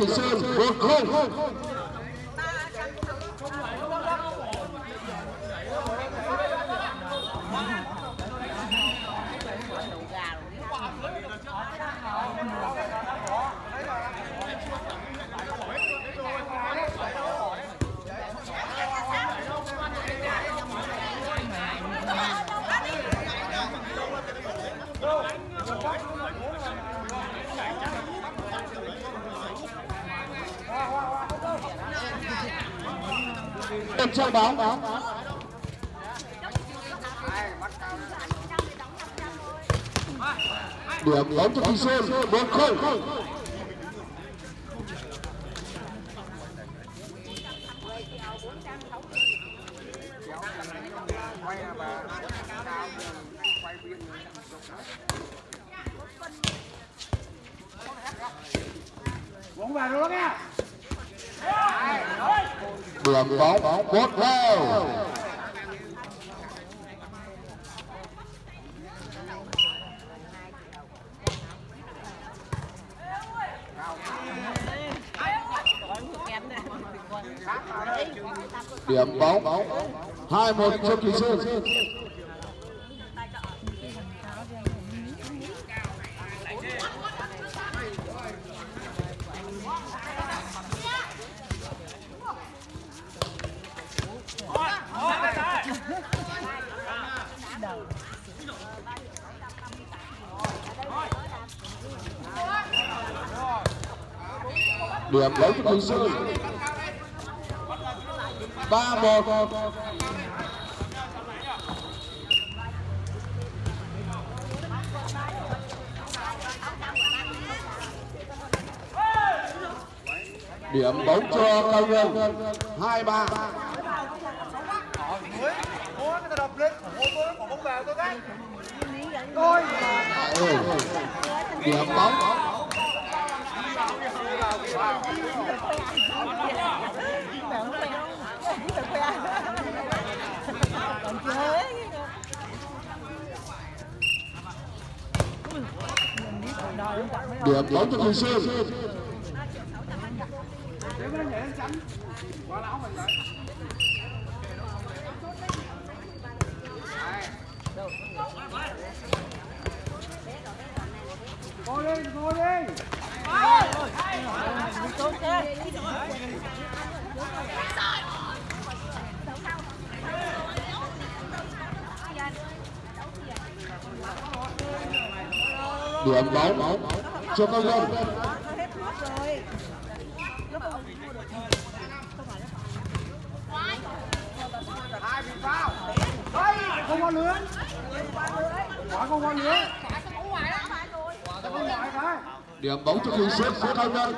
Điểm cho tập Sơn chơi bóng điểm bóng cho Kỳ Sơn, một không. Bóng vào rồi nha đường bóng một đều điểm bóng hai một cho Kỳ sư điểm bóng cho Kỳ Sơn ba một. Điểm bóng cho cao nhân. Hai ba. Ừ. Điểm bóng ta đập lên hô tôi bỏ bóng vào tôi cái tôi điểm bóng Còn chơi điểm đón cho Kỳ Sơn. Go đi go đi điểm bóng. Cho phao đây không có lưới. Quả không có lưới. Không có ngoại cái điểm bóng cho Kỳ Sơn của cao nhân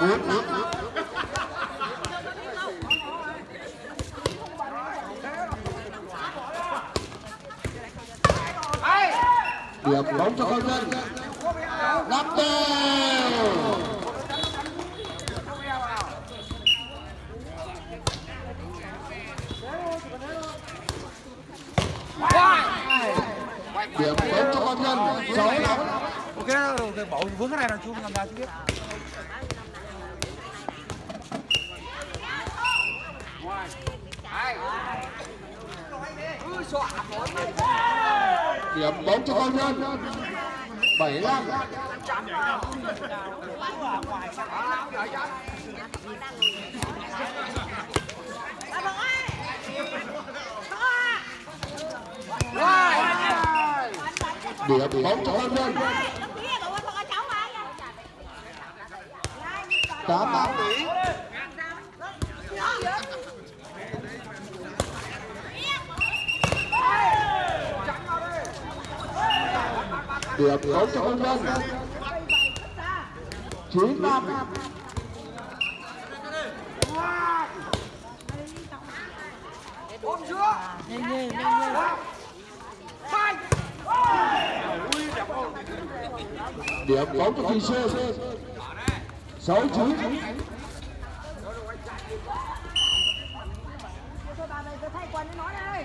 bốn điểm bóng cho cao nhân nắp đều điểm bóng cho cao nhân sáu năm ok được bỏ vướng cái này là chung làm ra chứ biết. Điểm bóng cho công nhân. Bảy năm điểm bóng cho công nhân. Tám tám điểm bóng cho cao nhân chín năm Nhanh nhanh nhanh nhanh điểm bóng cho kỳ sơn sáu chín gần đi nói đây.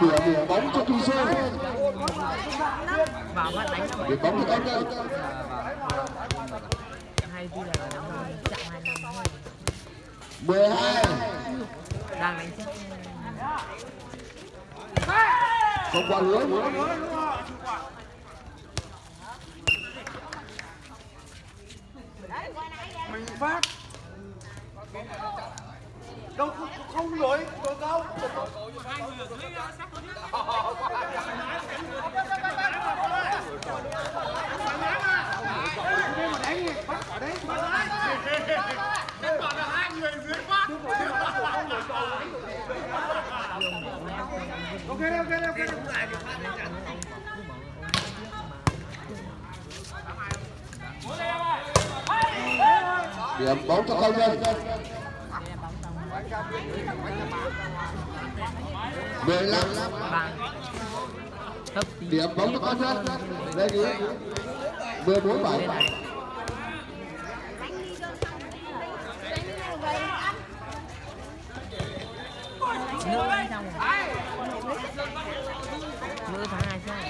điểm bóng cho Trung Sơn vào mắt đánh cho điểm bóng cho anh đây. hay bây giờ nó chạm hai năm 12 đang đánh chết không qua lưới mình phát đâu không, không nổi rồi đâu Đây mà đánh đi, bắt ở đấy, bắt ở đấy. Ok, ok, ok, ok. điểm bóng cho công nhân 15 ba điểm bóng cho con nhân đây đi 14 7 nữa đánh xong rồi tháng xong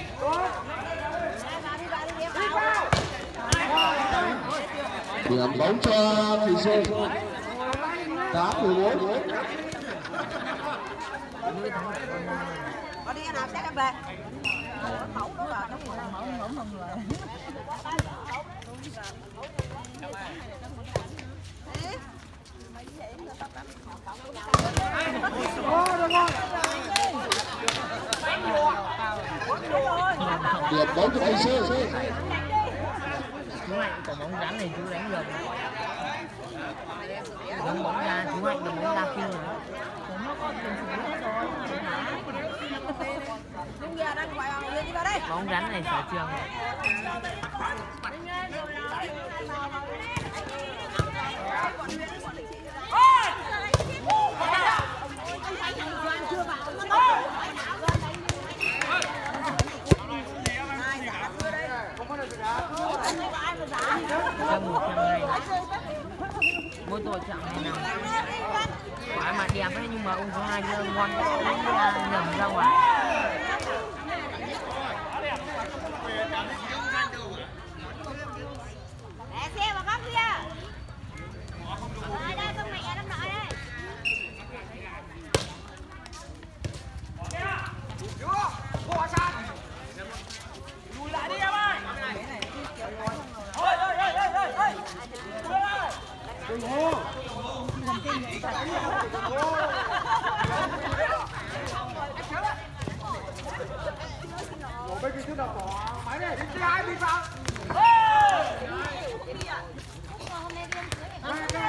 điểm bóng cho Thủy Sơn 8 14 nữa tháng một đi nào xét em về. Mẫu đó là nó mẫu mẫu mẫu rồi. điểm bóng cho Thủy Sơn chú bóng rắn này chú đánh được giống bóng ra chú hạnh được bóng ra kia rồi nó có tiền sử hết rồi Đúng giờ đang gọi vào đi vào đây. bóng rắn này sở trường trăm một trăm hai mỗi tội chậm này nào, quả mà đẹp ấy nhưng mà ông có hai ngon quá à, nhầm ra ngoài Để xe vào góc kia. Đây đây con mẹ nó nội đây. Đừng hô. Ủa, bên kia trước đầu bỏ máy này, đi hai đi vào. Hai cái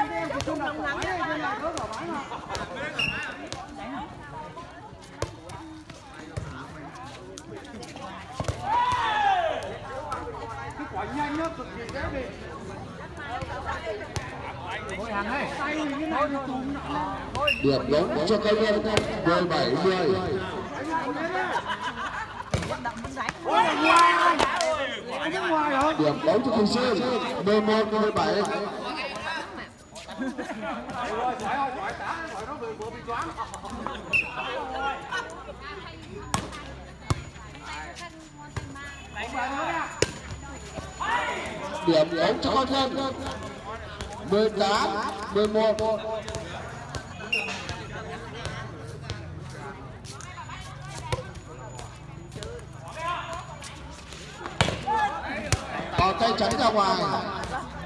anh Điểm lớn cho các bỏ máy bảy bên điểm lớn cho máy mà. Cái quả nhanh điểm bóng cho các nhân 17 10 Đánh lại lên đấy. Ôi, ở ngoài.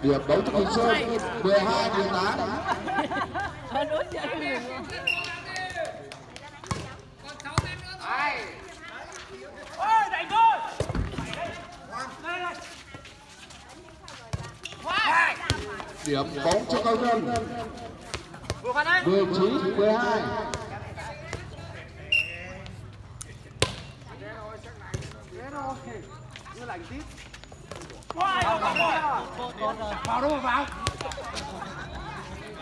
Điểm bóng cho Thủy Sơn 11 17 rồi giỏi không giỏi trả giỏi nó bị vừa bị choáng điểm bóng cho con nhân 18 11 có tay trắng ra ngoài điểm bóng cho Bình Sơn 12 18 điểm bóng cho cao nhân. 19 12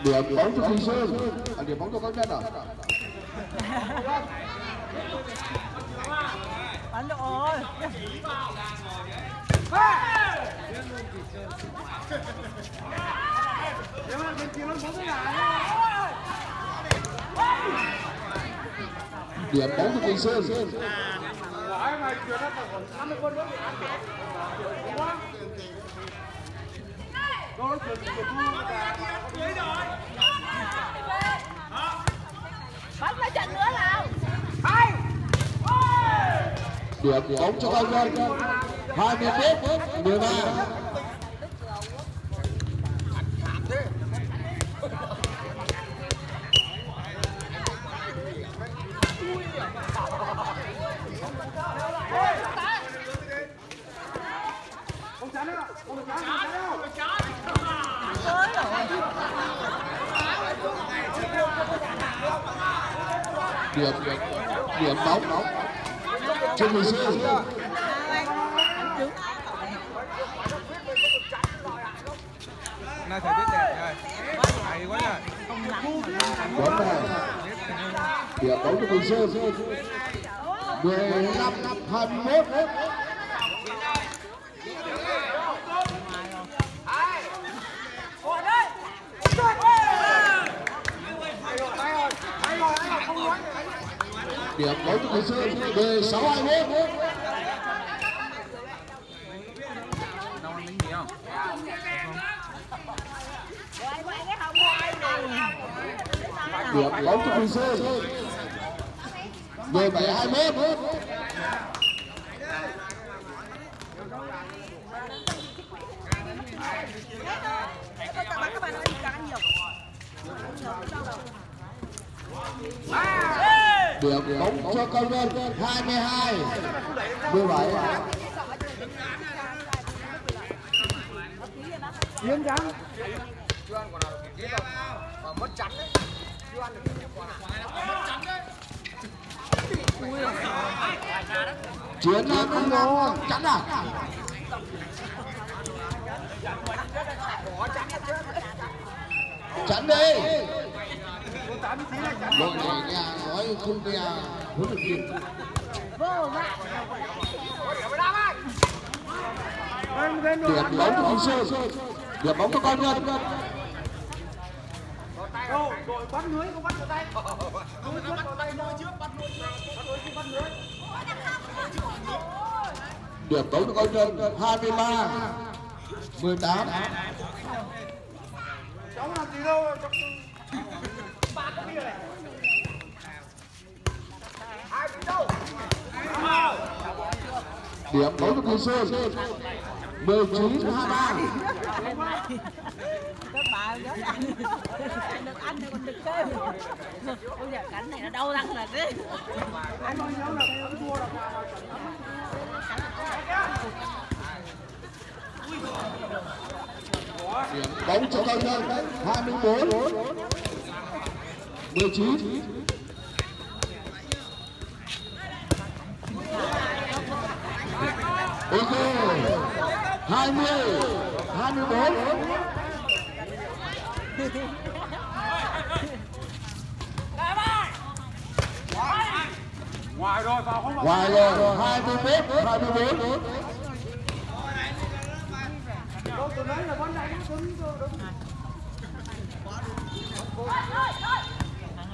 điểm bóng cho Bình Sơn. À, điểm bóng cho cao nhân à? Bắn được rồi điểm bóng cho Bình Sơn. Giỏi mà chuyện nó còn 50 quân nữa đúng không Đó chuyện của thu Bắn mấy trận nữa nào. điểm bóng cho cao nhân 21 13 không chán nữa không được chán không chán đâu điểm điểm bóng cho Bình Sơn nay thời tiết đẹp rồi hay quá nhỉ bóng này điểm bóng cho Bình Sơn 15 21 điểm bóng cho Bình Sơn 16 21 đâu ăn miếng gì không điểm bóng cho Bình Sơn 17 21 Các bạn các bạn ơi, càng ăn nhiều. điểm bóng cho công nhân 22 17 Yên trắng chiến thắng không chắn à? Chắn đi đội này nhà nói không nghe huấn luyện viên vô lên tuyệt bóng cho Kim Sơn điểm bóng cho con nhân Rồi, rồi bắt lưới không bắt vào tay Lưới trước vào tay lưới trước bắt lưới Bắt lưới không bắt lưới điểm cho công nhân 23 18 Cháu làm gì đâu cháu... Ba cái kia này Hai cái đâu điểm bóng cho Kim Sơn 19 23 Các bà nhớ ăn. Được ăn thì còn được kêu. Ôi giời, cảnh này nó đau răng là thế. Anh nói nhớ là thắng thua là điểm bóng cho cao nhân 24 19 ok 20 24 Ngoài rồi vào không vào ngoài rồi 21 24 Đâu từ nãy là bắn đánh cứng cơ đúng bố,